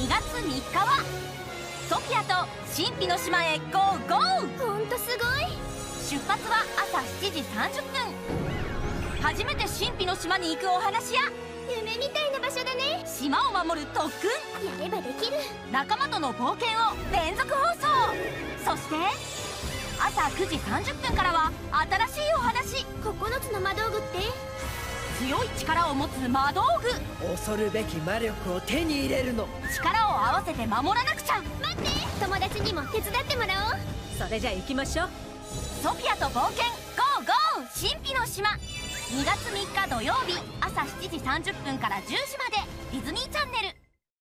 2月3日はソフィアと神秘の島へゴーゴー。ほんとすごい。出発は朝7時30分。初めて神秘の島に行くお話や夢みたいな場所だね。島を守る特訓。やればできる。仲間との冒険を連続放送。そして朝9時30分からは新しいお話。9つの魔道具って強い力を持つ魔道具。恐るべき魔力を手に入れるの。力を合わせて守らなくちゃ。待って。友達にも手伝ってもらおう。それじゃ行きましょう。ソフィアと冒険。ゴーゴー!神秘の島。2月3日土曜日朝7時30分から10時まで。ディズニーチャンネル